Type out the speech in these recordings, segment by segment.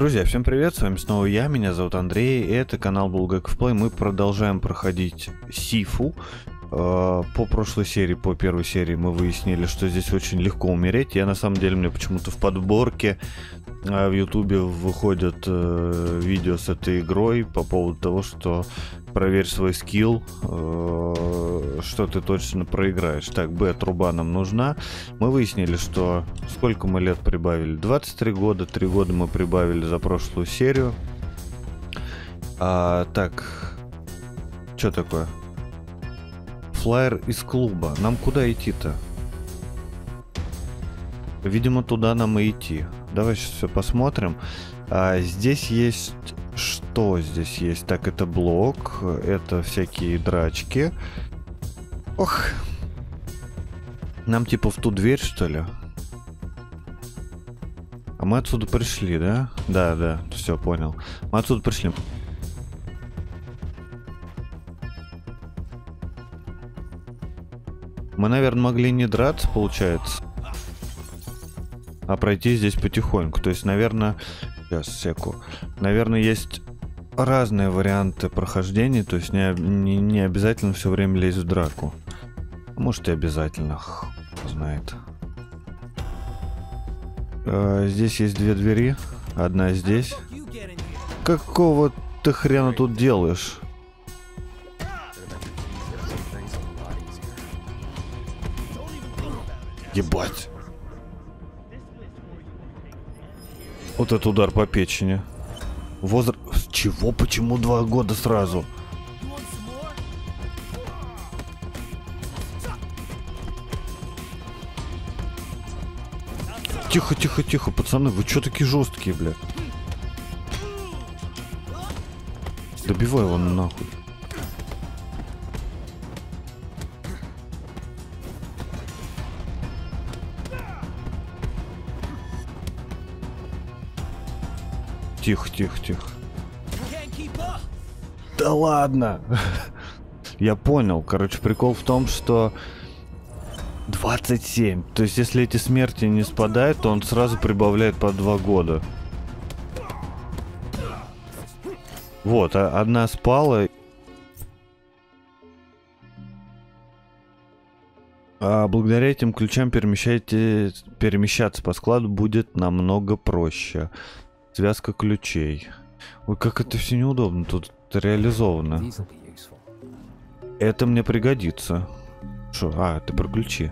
Друзья, всем привет, с вами снова я, меня зовут Андрей, и это канал Bulgakов Play. Мы продолжаем проходить Сифу. Э, По прошлой серии, по первой серии мы выяснили, что здесь очень легко умереть. Я на самом деле, мне почему-то в подборке в ютубе выходят э, видео с этой игрой по поводу того, что проверь свой скилл, э, что ты точно проиграешь. Так, Б, труба нам нужна. Мы выяснили, что сколько мы лет прибавили? 23 года, 3 года мы прибавили за прошлую серию. А, так, что такое? Флайер из клуба. Нам куда идти-то? Видимо, туда нам и идти. Давай сейчас все посмотрим. А, здесь есть... Что здесь есть? Так, это блок, это всякие драчки. Ох. Нам типа в ту дверь, что ли? А мы отсюда пришли, да? Да, да, все, понял. Мы отсюда пришли. Мы, наверное, могли не драться, получается. А пройти здесь потихоньку. То есть, наверное... Сейчас, секу. Наверное, есть разные варианты прохождения. То есть, не, не, не обязательно все время лезть в драку. Может, и обязательно. Х, знает. Э, здесь есть две двери. Одна здесь. Какого ты хрена тут делаешь? Ебать. Вот это удар по печени. Возраст... Чего? Почему два года сразу? Тихо, тихо, тихо, пацаны, вы чё такие жесткие, блядь? Добивай его нахуй. Тихо, тихо, тихо. Да ладно! Я понял. Короче, прикол в том, что 27. То есть, если эти смерти не спадают, то он сразу прибавляет по 2 года. Вот, а одна спала. А благодаря этим ключам перемещайте, перемещаться по складу будет намного проще. Связка ключей. Ой, как это все неудобно тут реализовано. Это мне пригодится. Что? А, это про ключи.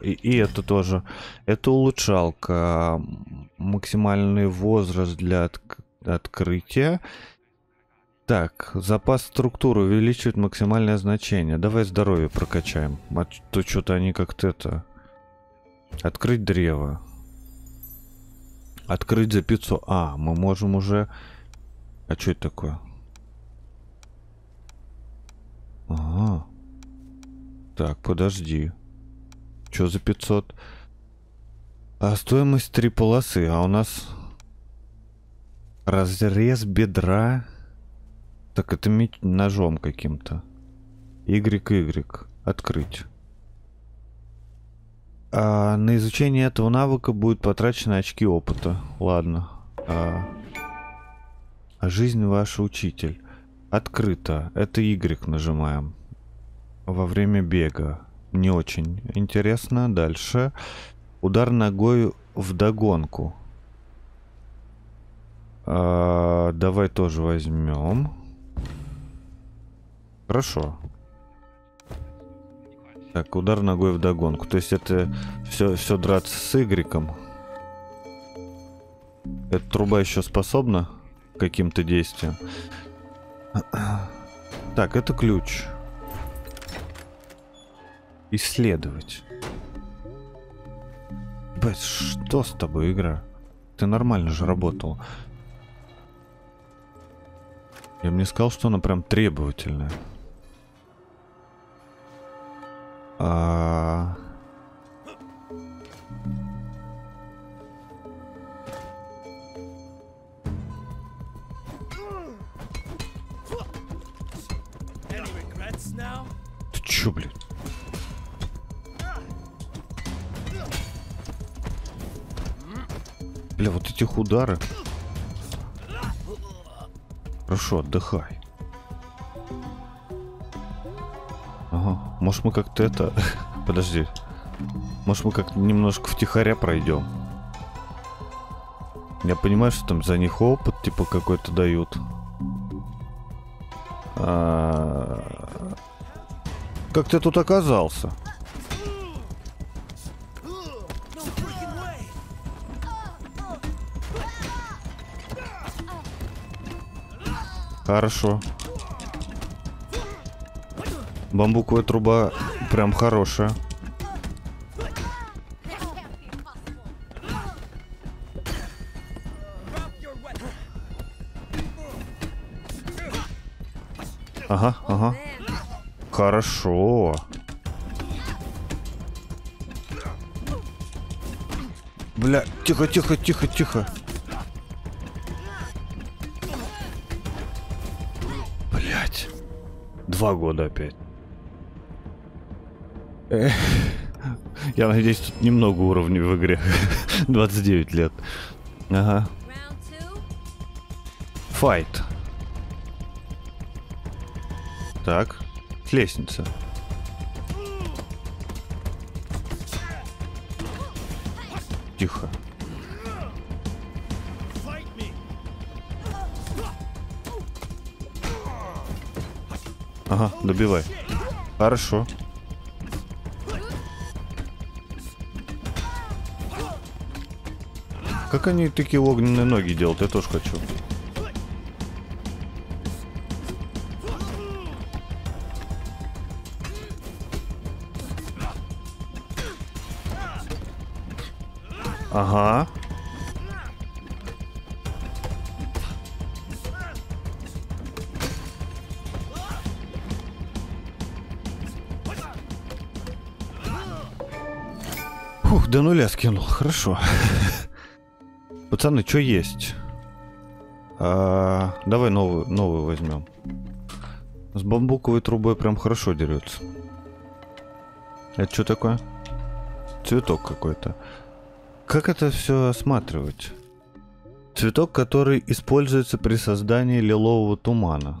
И, и это тоже. Это улучшалка. Максимальный возраст для от, открытия. Так, запас структуры увеличивает максимальное значение. Давай здоровье прокачаем. А то что-то они как-то это... Открыть древо. Открыть за 500. А, мы можем уже... А что это такое? Ага. Так, подожди. Что за 500? А стоимость три полосы. А у нас... Разрез бедра. Так, это ножом каким-то. YY. Открыть. А, на изучение этого навыка будет потрачено очки опыта. Ладно. А, а жизнь ваша учитель. Открыто. Это Y нажимаем. Во время бега. Не очень интересно. Дальше. Удар ногой в догонку. А, давай тоже возьмем. Хорошо. Так, удар ногой в догонку. То есть это все, все драться с игреком. Эта труба еще способна каким-то действиям. Так, это ключ. Исследовать. Бать, что с тобой, игра? Ты нормально же работал. Я бы не сказал, что она прям требовательная. А... Ты чё, блядь? Бля, вот этих удары. Хорошо, отдыхай. Может мы как-то это... Подожди. Может мы как-то немножко втихаря пройдем? Я понимаю, что там за них опыт типа какой-то дают. А... Как ты тут оказался? Хорошо. Бамбуковая труба прям хорошая. Ага, ага. Хорошо. Бля, тихо, тихо, тихо, тихо. Блять. Два года опять. Я надеюсь, тут немного уровней в игре. 29 лет. Ага. Файт. Так. Лестница. Тихо. Ага, добивай. Хорошо. Как они такие огненные ноги делают? Я тоже хочу. Ага. Фух, до нуля скинул. Хорошо. Пацаны, что есть? А, давай новую, новую возьмем. С бамбуковой трубой прям хорошо дерется. Это что такое? Цветок какой-то. Как это все осматривать? Цветок, который используется при создании лилового тумана.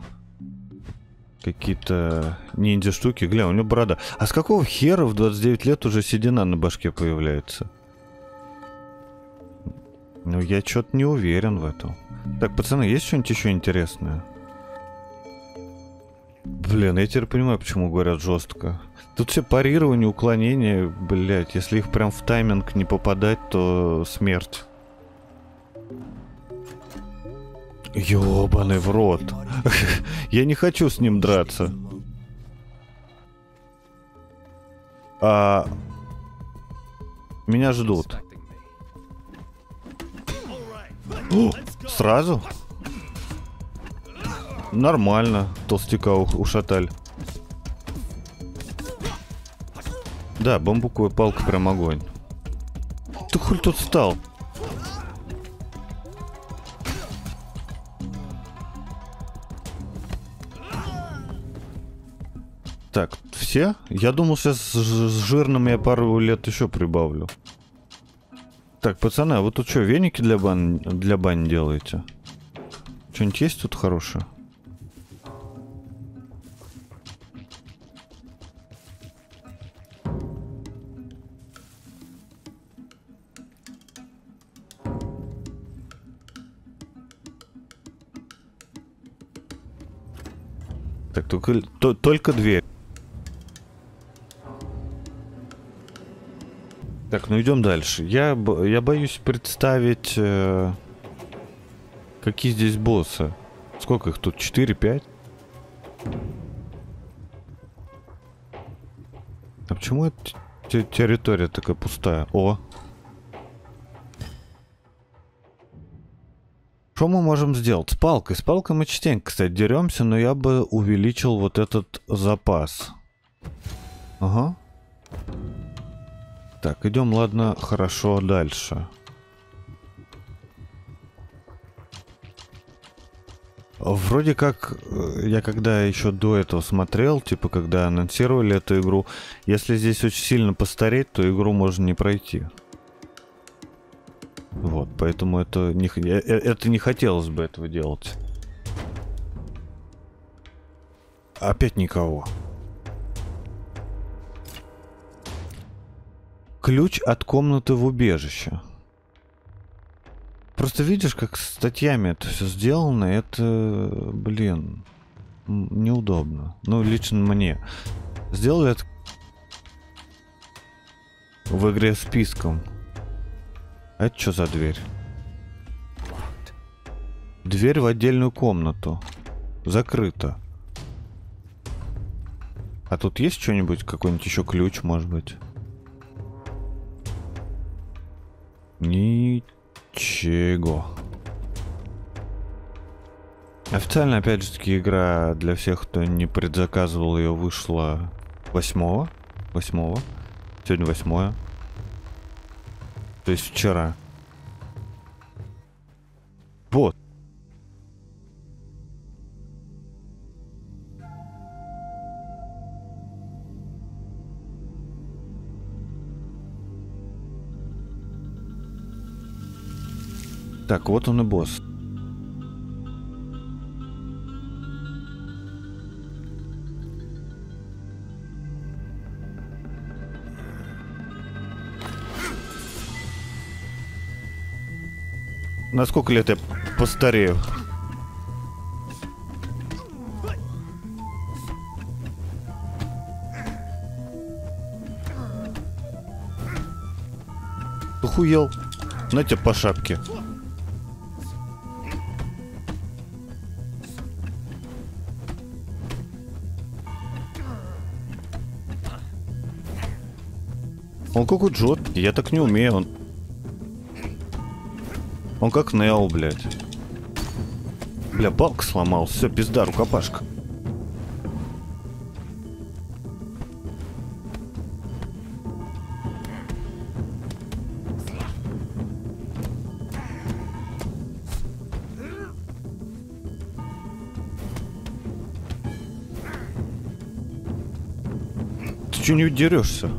Какие-то ниндзя штуки. Гля, у него борода. А с какого хера в 29 лет уже седина на башке появляется? Ну, я что-то не уверен в этом. Так, пацаны, есть что-нибудь еще интересное? Блин, я теперь понимаю, почему говорят жестко. Тут все парирование, уклонение, блять, если их прям в тайминг не попадать, то смерть. Ёбаный в рот. Я не хочу с ним драться. А... Меня ждут. О, сразу? Нормально, толстяка ушатали. Да, бамбуковая палка прям огонь. Ты хуй тут встал? Так, все? Я думал, сейчас с жирным я пару лет еще прибавлю. Так, пацаны, а вы тут что, веники для бань, для бань делаете? Что-нибудь есть тут хорошее? Так, только, то, только дверь. Так, ну идем дальше. Я, я боюсь представить, э, какие здесь боссы. Сколько их тут? 4-5? А почему эта территория такая пустая? О! Что мы можем сделать? С палкой. С палкой мы частенько, кстати, деремся, но я бы увеличил вот этот запас. Ага. Так, идем, ладно, хорошо, дальше. Вроде как, э, я когда еще до этого смотрел, типа, когда анонсировали эту игру, если здесь очень сильно постареть, то игру можно не пройти. Вот, поэтому это не, э, это не хотелось бы этого делать. Опять никого. Ключ от комнаты в убежище. Просто видишь, как статьями это все сделано, это, блин, неудобно. Ну, лично мне. Сделали это в игре списком. А это что за дверь? Дверь в отдельную комнату. Закрыта. А тут есть что-нибудь, какой-нибудь еще ключ, может быть? Ничего. Официально, опять же таки, игра для всех, кто не предзаказывал ее, вышла 8 8 Сегодня 8 То есть вчера. Вот. Так, вот он и босс. На сколько лет я постарею? Охуел. На тебе по шапке. Он какой Джот. Я так не умею. Он, он как Нео, блядь. Бля, балк сломал. Все, пизда, рукопашка. Ты что не дерешься?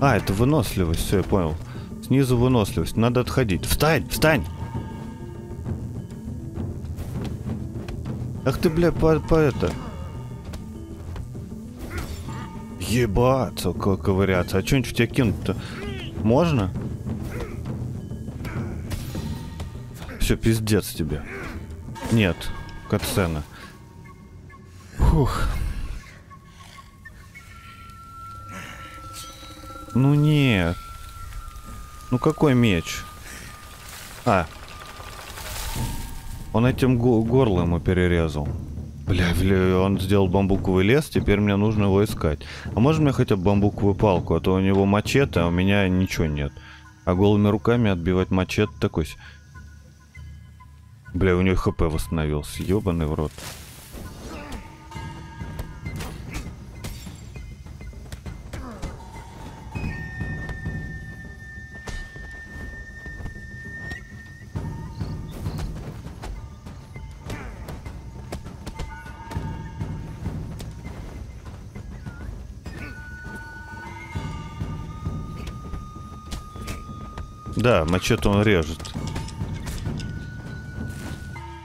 А, это выносливость, все, я понял. Снизу выносливость, надо отходить. Встань, встань! Ах ты, бля, по, по это... Ебаться, ковыряться. А что-нибудь в тебя кинуть-то можно? Все, пиздец тебе. Нет, катсцена. Фух. Ну нет. Ну какой меч? А. Он этим го горло ему перерезал. Бля, бля, он сделал бамбуковый лес, теперь мне нужно его искать. А можно мне хотя бы бамбуковую палку? А то у него мачете, а у меня ничего нет. А голыми руками отбивать мачете такой... Бля, у него хп восстановился. Ёбаный в рот. Да, мачете он режет.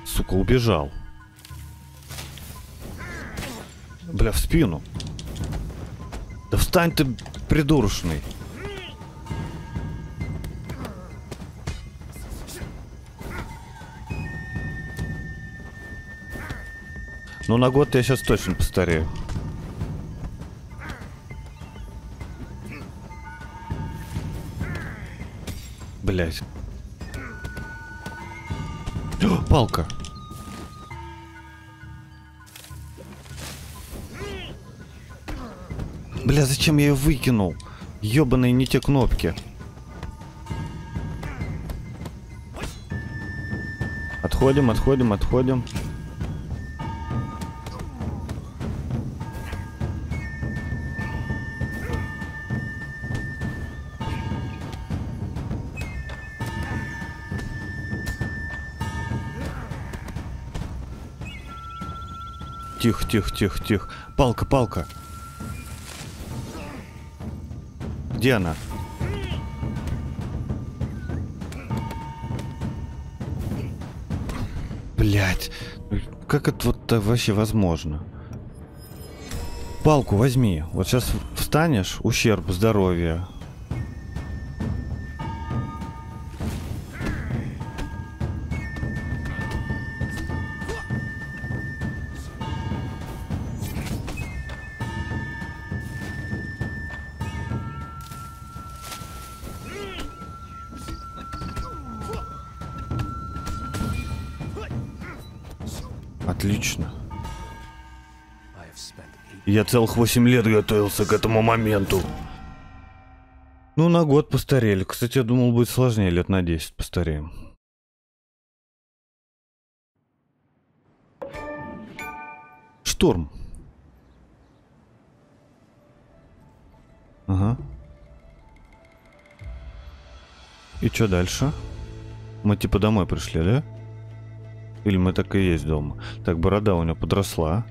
Сука, убежал. Бля, в спину. Да встань ты, придурочный. Ну, на год я сейчас точно постарею. Блять. Палка. Бля, зачем я ее выкинул? Ёбаные не те кнопки. Отходим, отходим, отходим. Тихо, тихо, тихо. Палка, палка. Где она? Блять, как это вот вообще возможно? Палку возьми. Вот сейчас встанешь, ущерб здоровья. Отлично. Я целых 8 лет готовился к этому моменту. Ну, на год постарели. Кстати, я думал, будет сложнее, лет на 10 постареем. Штурм. Ага. И что дальше? Мы типа домой пришли, да? Или мы так и есть дома? Так, борода у него подросла.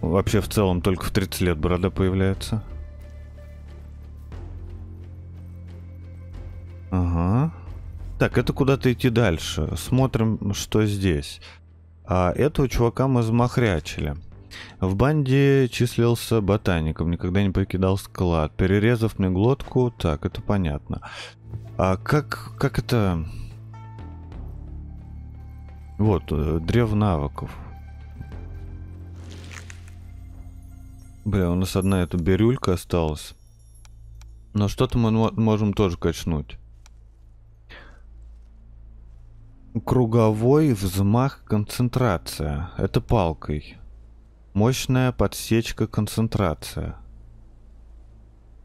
Вообще, в целом, только в 30 лет борода появляется. Ага. Так, это куда-то идти дальше. Смотрим, что здесь. А этого чувака мы замахрячили. В банде числился ботаником, никогда не покидал склад. Перерезав мне глотку, так, это понятно. А как, как это... Вот, э, древ навыков. Бля, у нас одна эта бирюлька осталась. Но что-то мы можем тоже качнуть. Круговой взмах концентрация. Это палкой. Мощная подсечка концентрация.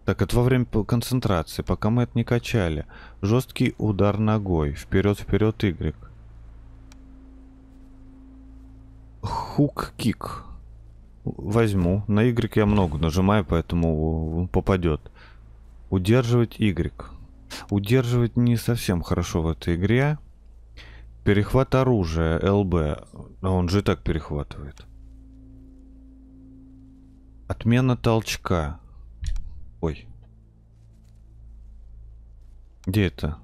Так, это во время концентрации, пока мы это не качали. Жесткий удар ногой. Вперед-вперед, Y. Хук-кик. Возьму. На Y я много нажимаю, поэтому попадет. Удерживать Y. Удерживать не совсем хорошо в этой игре. Перехват оружия, ЛБ. А он же и так перехватывает. Отмена толчка. Ой. Где это?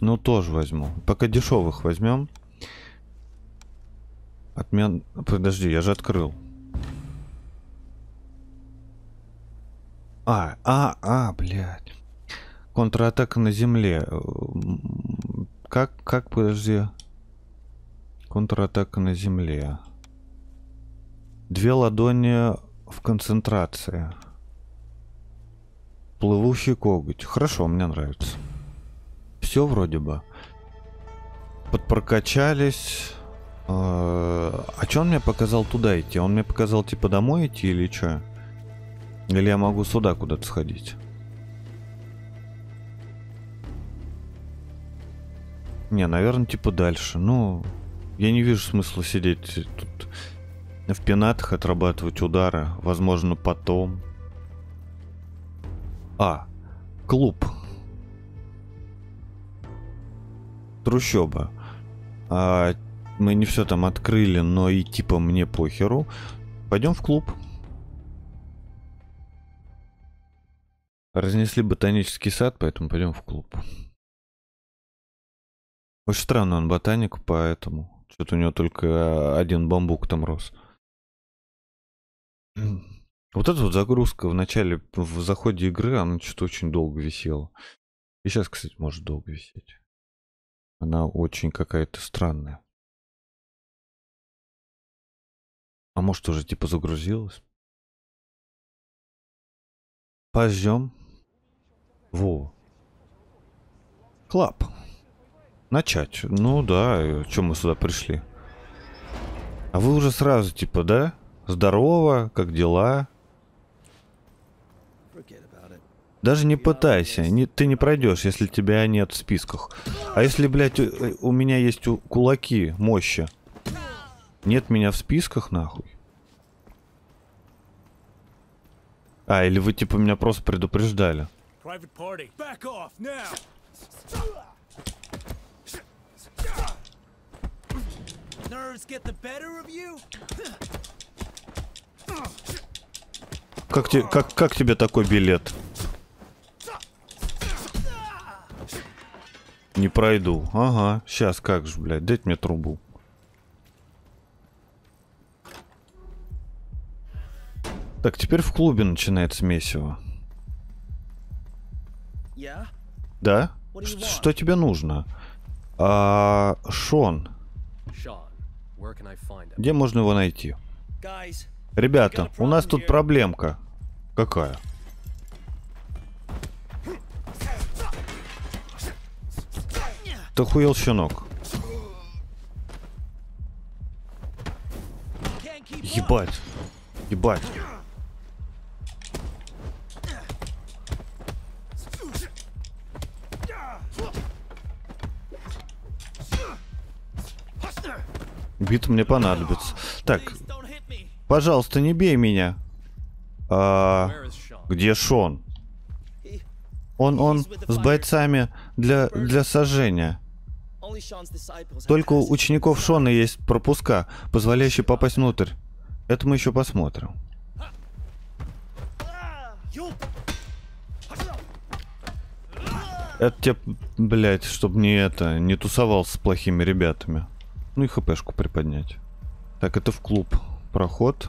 Ну, тоже возьму. Пока дешевых возьмем. Отмен... Подожди, я же открыл. А, а, а, блядь. Контратака на земле. Как, как, подожди. Контратака на земле. Две ладони в концентрации. Плывущий коготь. Хорошо, мне нравится. Все вроде бы. Подпрокачались. А, а что он мне показал туда идти? Он мне показал типа домой идти или что? Или я могу сюда куда-то сходить? Не, наверное, типа дальше. Ну, я не вижу смысла сидеть тут в пенатах, отрабатывать удары. Возможно, потом. А, клуб. Трущоба. А, мы не все там открыли, но и типа мне похеру. Пойдем в клуб. Разнесли ботанический сад, поэтому пойдем в клуб. Очень странно, он ботаник, поэтому. Что-то у него только один бамбук там рос. Вот эта вот загрузка в начале, в заходе игры, она что-то очень долго висела. И сейчас, кстати, может долго висеть. Она очень какая-то странная. А может уже типа загрузилась? Пождем. Во. Club. Начать. Ну да, чем мы сюда пришли? А вы уже сразу типа, да? Здорово, как дела? Даже не пытайся, не, ты не пройдешь, если тебя нет в списках. А если, блядь, у, у меня есть кулаки, мощи, нет меня в списках, нахуй. А, или вы типа меня просто предупреждали. Как, те, как, как тебе такой билет? Не пройду. Ага, сейчас как же, блядь, дайте мне трубу. Так, теперь в клубе начинается месиво. Yeah? Да? Ш-? Что тебе нужно? А, Шон, где можно его найти? Ребята, у нас тут проблемка. Какая? Ты хуел щенок. Ебать. Ебать. Бит мне понадобится. Так, пожалуйста, не бей меня. А, где Шон? Он, он с бойцами для, для сожжения. Только у учеников Шона есть пропуска, позволяющие попасть внутрь. Это мы еще посмотрим. Это тебе, блядь, чтобы не это, не тусовался с плохими ребятами. Ну и хпшку приподнять. Так, это в клуб. Проход.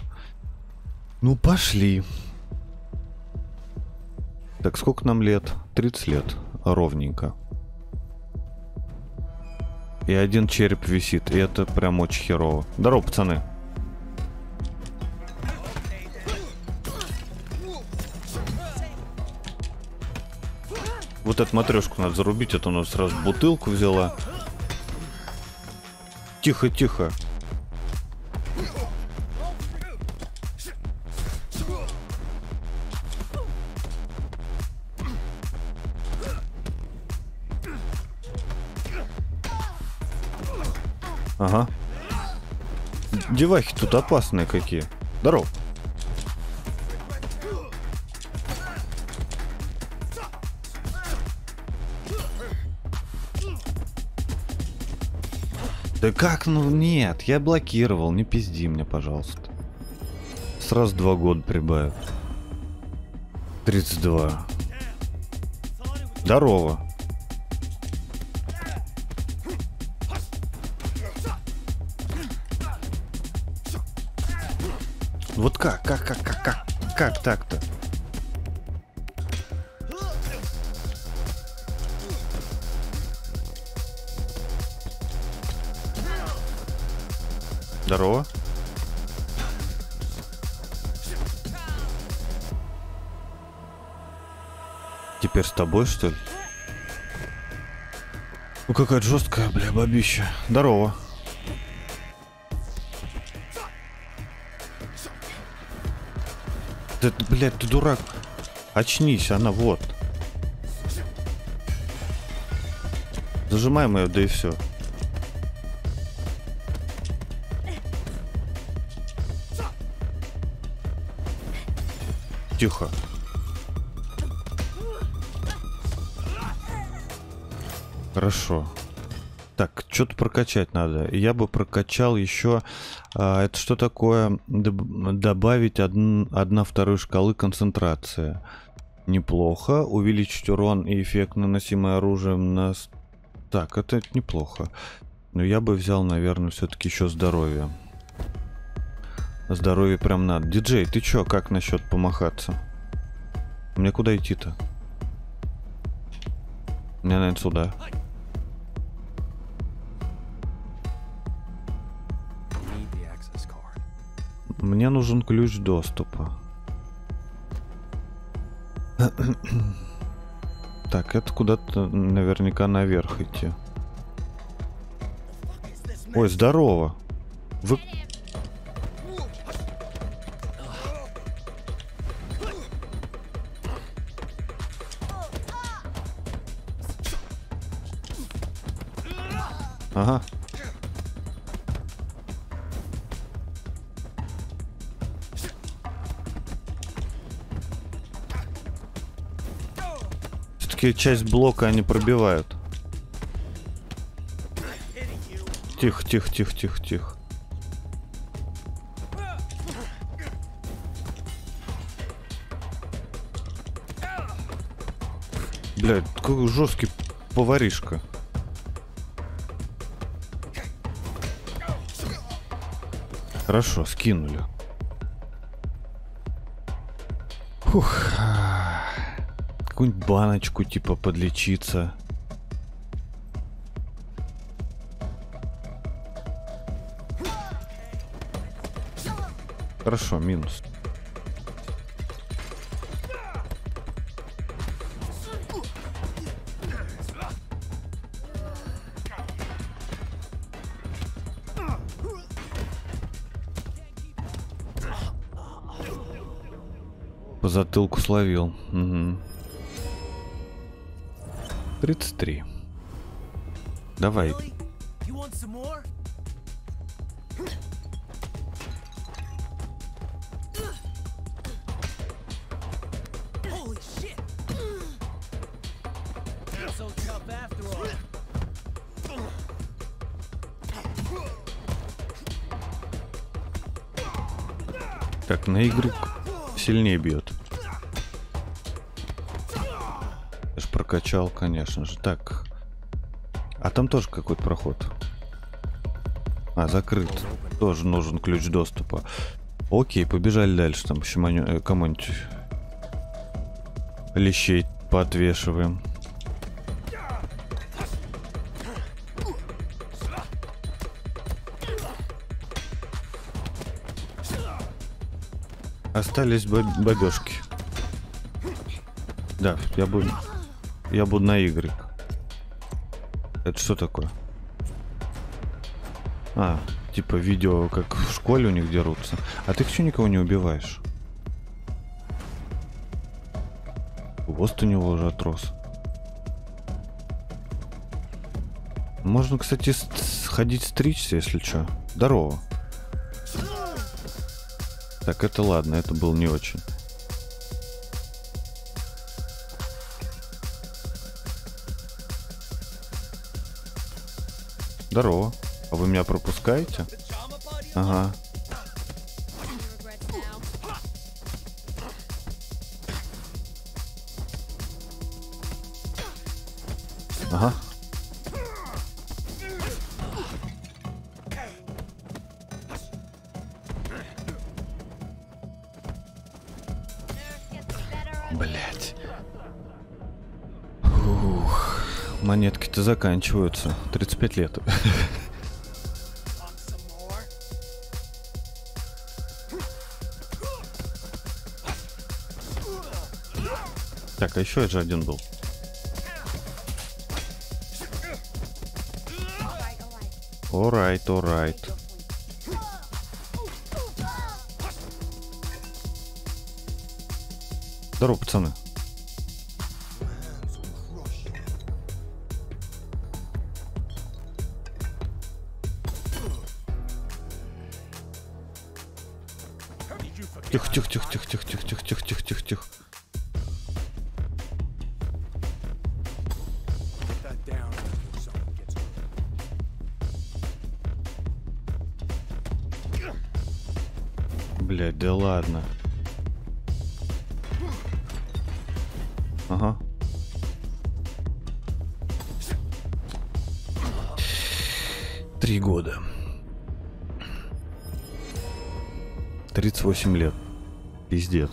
Ну, пошли. Так, сколько нам лет? 30 лет. Ровненько. И один череп висит, и это прям очень херово. Здорово, пацаны. Вот эту матрешку надо зарубить, это она сразу бутылку взяла. Тихо, тихо. Ага. Девахи тут опасные какие. Здорово. Да как, ну нет, я блокировал, не пизди мне, пожалуйста. Сразу два года прибавят. 32. Здорово. Вот как, как, как, как, как, как так-то? Здорово. Теперь с тобой, что ли? Ну какая жесткая, бля, бабища. Здорово. Да, блядь, ты дурак. Очнись, она вот. Зажимаем ее, да и все. Тихо. Хорошо. Так, что-то прокачать надо. Я бы прокачал еще... а, это что такое? Доб- добавить одн- одна второй шкалы концентрации. Неплохо. Увеличить урон и эффект, наносимый оружием на... Так, это неплохо. Но я бы взял, наверное, все-таки еще здоровье. Здоровье прям надо. Диджей, ты чё, как насчет помахаться? Мне куда идти-то? Мне, наверное, сюда. Мне нужен ключ доступа. Так, это куда-то наверняка наверх идти. Ой, здорово. Вы... Ага. Все-таки часть блока они пробивают. Тихо, тихо, тихо, тихо, тихо. Блядь, какой жесткий поваришка. Хорошо, скинули. Фух. Какую-нибудь баночку, типа, подлечиться. Хорошо, минус. затылку словил. Угу. 33. Давай. Так, на игру сильнее бьет. Прокачал, конечно же. Так. А там тоже какой-то проход. А, закрыт. Тоже нужен ключ доступа. Окей, побежали дальше. Там еще э, кому-нибудь лещей поотвешиваем. Остались боб-. Да, я буду... Я буду на Y. Это что такое? А, типа видео, как в школе у них дерутся. А ты что никого не убиваешь? Хвост у него уже отрос. Можно, кстати, сходить стричься, если что. Здорово. Так, это ладно, это был не очень. Здорово. А вы меня пропускаете? Ага. Ага. Монетки-то заканчиваются. 35 лет. Так, а еще же один был. alright, alright. Здорово, пацаны. Тихо, тихо, тихо, тихо, тихо, тихо, тихо, тихо, тихо, тихо, тихо. Блять, да ладно. 38 лет. Пиздец.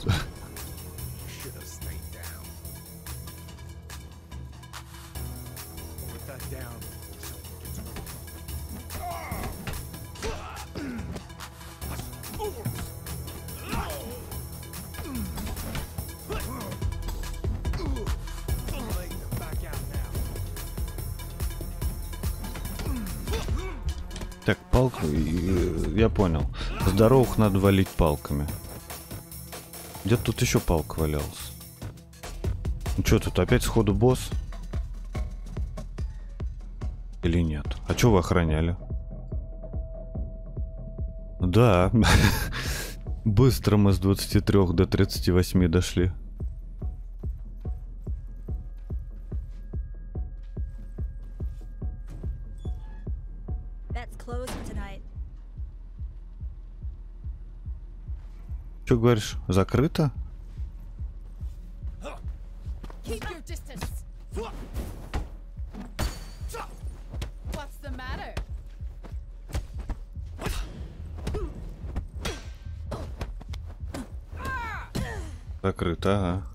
Здоровых надо валить палками. Где тут еще палка валялась? Ну что, тут опять сходу босс? Или нет? А что вы охраняли? Да. Быстро мы с 23 до 38 дошли. говоришь? Закрыто? Закрыто, ага.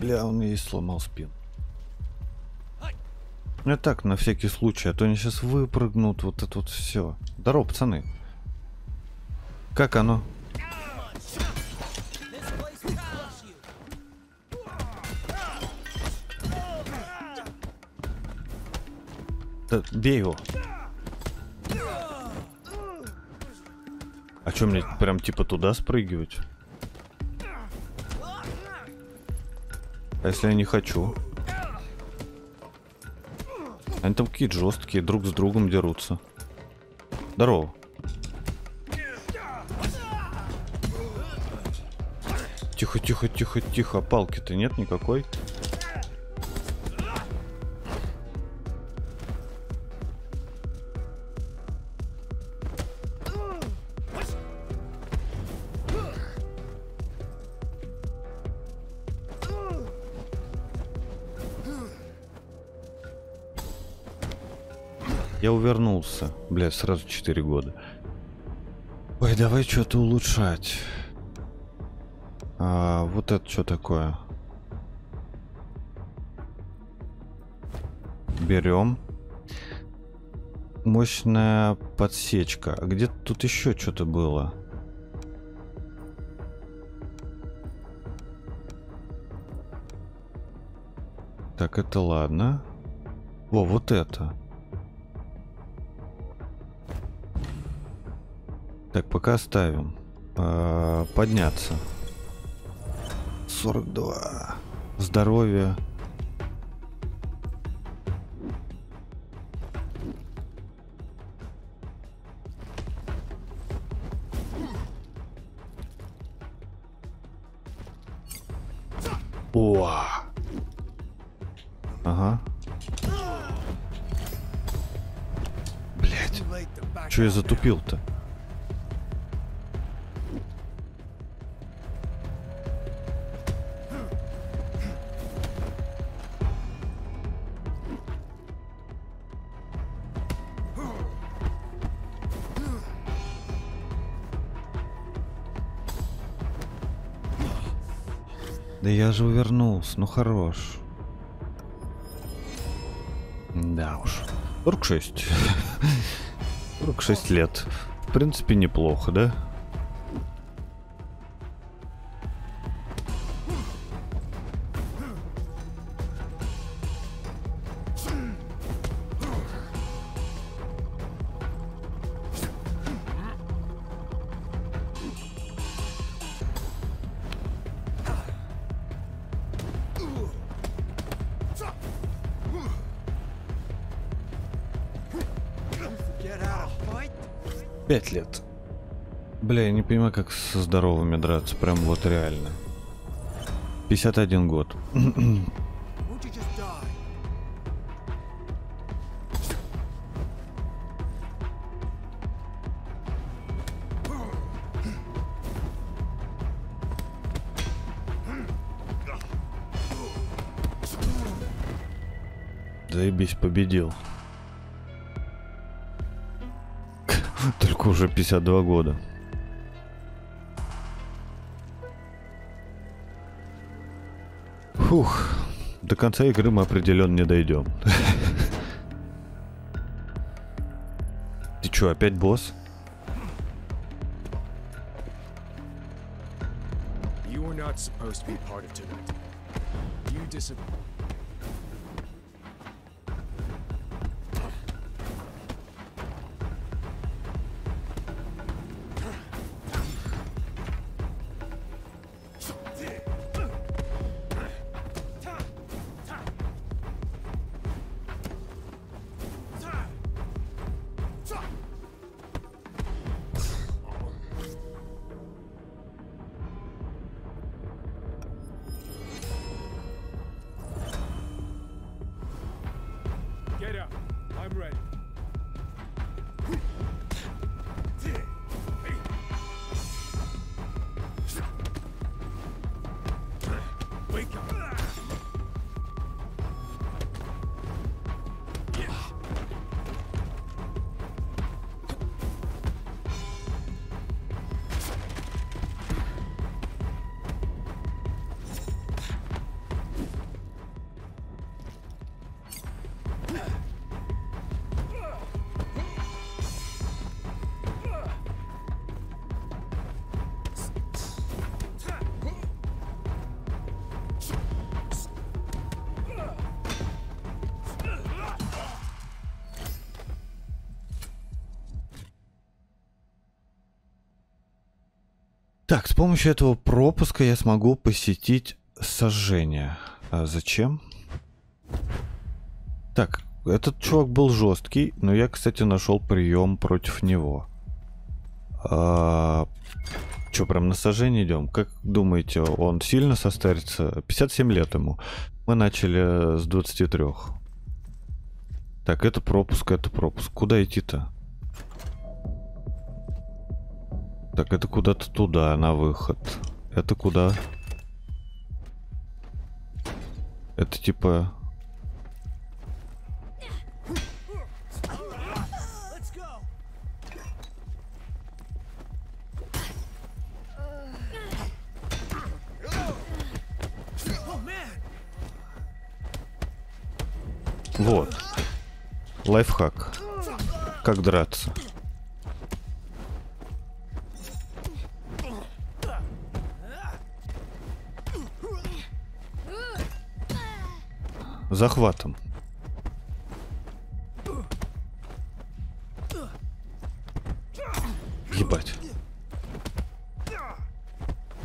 Бля, он ей сломал спину. Ну, так, на всякий случай, а то они сейчас выпрыгнут, вот это вот все. Здорово, пацаны. Как оно? Да, бей его. А что мне прям типа туда спрыгивать? А если я не хочу? Они там какие жесткие, друг с другом дерутся. Здорово. Тихо, тихо, тихо, тихо. Палки-то нет никакой. Я увернулся. Бля, сразу 4 года. Ой, давай что-то улучшать. А, вот это что такое? Берем. Мощная подсечка. А где тут еще что-то было? Так, это ладно. О, вот это. Так, пока оставим. А, подняться. 42. Здоровье. О! Ага. Блять. Че я затупил-то? Да я же увернулся, ну хорош. Да уж. 46. 46 лет. В принципе, неплохо, да? Пять лет. Бля, я не понимаю, как со здоровыми драться. Прям вот реально. 51 год. Заебись, победил. Только уже 52 года. Фух. До конца игры мы определенно не дойдем. Ты чё, опять босс? You were not supposed to be part of tonight. You disappoint. Так, с помощью этого пропуска я смогу посетить сожжение. А зачем? Так, этот чувак был жесткий, но я, кстати, нашел прием против него. А, Че, прям на сожжение идем? Как думаете, он сильно состарится? 57 лет ему. Мы начали с 23. Так, это пропуск, это пропуск. Куда идти-то? Так, это куда-то туда, на выход. Это куда? Это типа... Вот. Лайфхак. Как драться. Захватом. Ебать.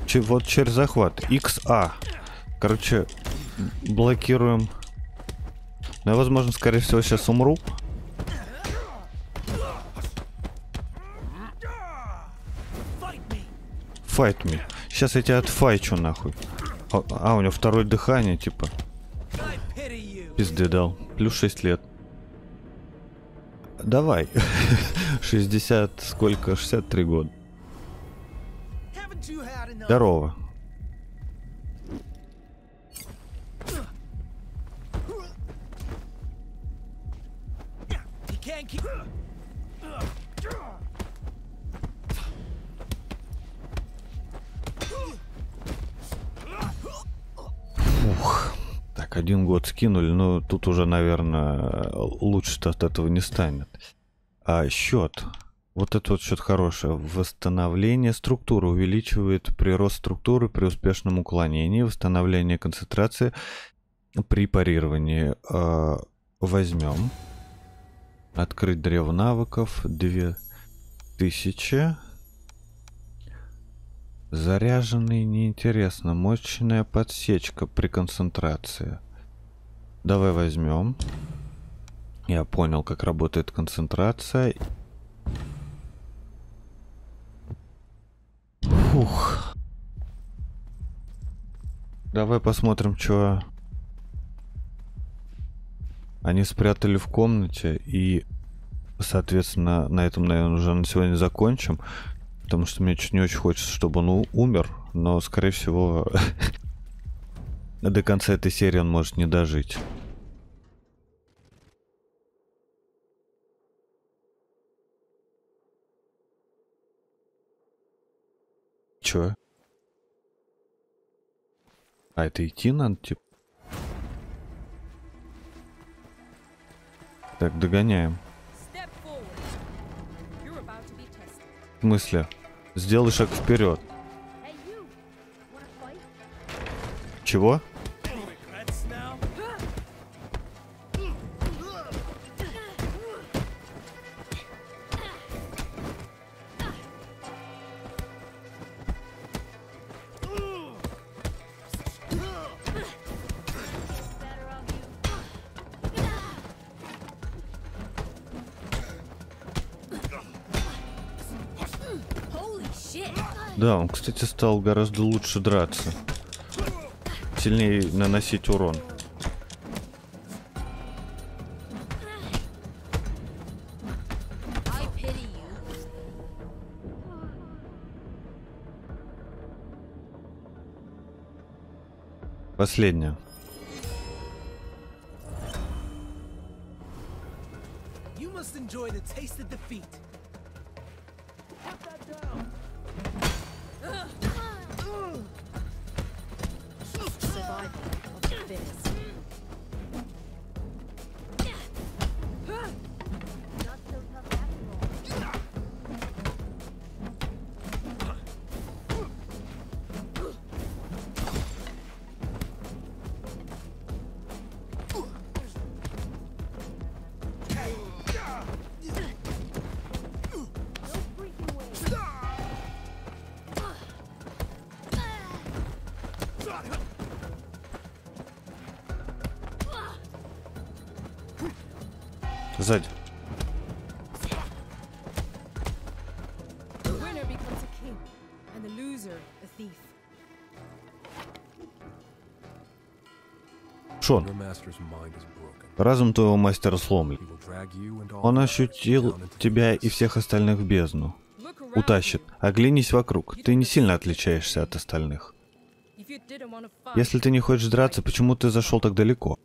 Че- вот через захват. XA. Короче, блокируем но я, возможно, скорее всего, сейчас умру. Fight me. Сейчас я тебя отфайчу нахуй. А, а, у него второе дыхание, типа. Пизды дал. Плюс 6 лет. Давай. 60, сколько? 63 года. Здорово. Год скинули, но тут уже, наверное, лучше от этого не станет. А счет. Вот это вот счет хорошее. Восстановление структуры увеличивает прирост структуры при успешном уклонении, восстановление концентрации при парировании. А, возьмем. Открыть древо навыков. 2000. Заряженный неинтересно. Мощная подсечка при концентрации. Давай возьмем. Я понял, как работает концентрация. Фух. Давай посмотрим, что они спрятали в комнате. И, соответственно, на этом, наверное, уже на сегодня закончим. Потому что мне чуть не очень хочется, чтобы он умер. Но, скорее всего, до конца этой серии он может не дожить. Чё? А это идти надо, типа? Так, догоняем. В смысле? Сделай шаг вперед. Чего? Да, он, кстати, стал гораздо лучше драться. Сильнее наносить урон. Последняя. You must enjoy the taste of defeat. Шон, Your master's mind is broken. разум твоего мастера сломлен. He will drag you and all Он ощутил тебя the и всех остальных в бездну. Look around Утащит. you. Оглянись вокруг. Ты не сильно отличаешься от остальных. Если ты не хочешь драться, почему ты зашел так далеко?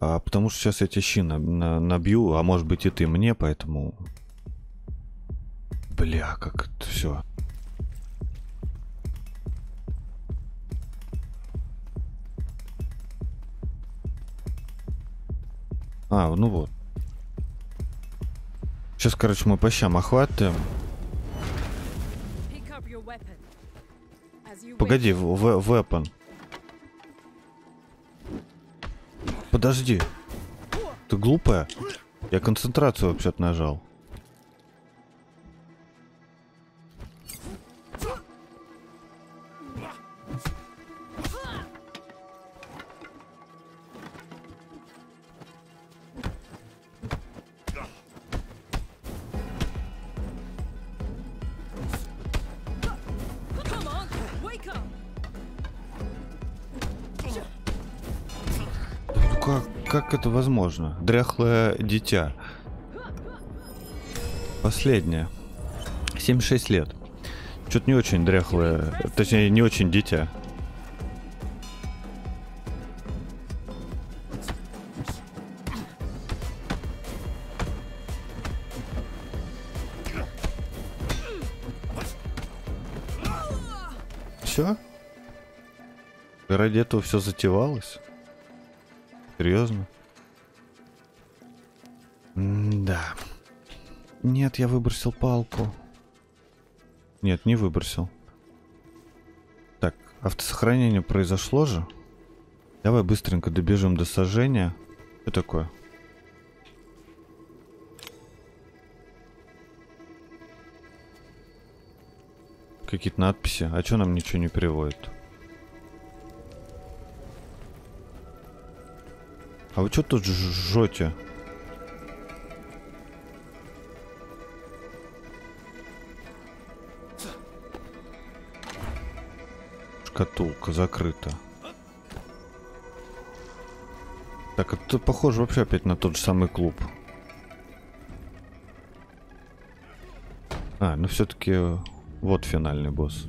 А потому что сейчас я тебе щи на- на- набью, а может быть и ты мне, поэтому... Бля, как это все. А, ну вот. Сейчас, короче, мы по щам охватываем. Погоди, wish. в- в- weapon. Подожди. Ты глупая? Я концентрацию вообще-то нажал. Как, это возможно? Дряхлое дитя. Последнее. 76 лет. Что-то не очень дряхлое. Точнее, не очень дитя. Все? Ради этого все затевалось? Серьезно? Да. Нет, я выбросил палку. Нет, не выбросил. Так, автосохранение произошло же. Давай быстренько добежим до сожжения. Что такое? Какие-то надписи. А что нам ничего не переводит? А вы что тут жжете? Шкатулка закрыта. Так, это похоже вообще опять на тот же самый клуб. А, ну все-таки вот финальный босс.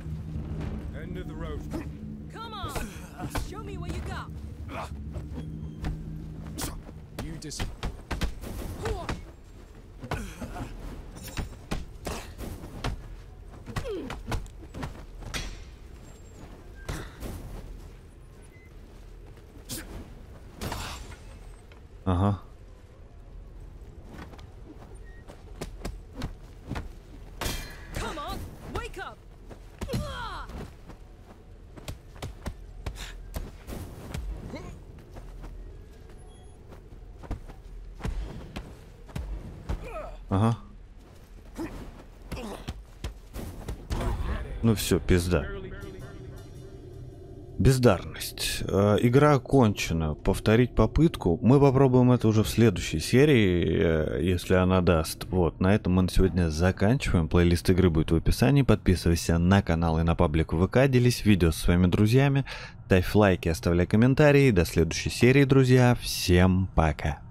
disappear. Ну все, пизда. Бездарность. Э, игра окончена. Повторить попытку. Мы попробуем это уже в следующей серии, э, если она даст. Вот, на этом мы на сегодня заканчиваем. Плейлист игры будет в описании. Подписывайся на канал и на паблик ВК. Делись видео со своими друзьями. Ставь лайки, оставляй комментарии. До следующей серии, друзья. Всем пока.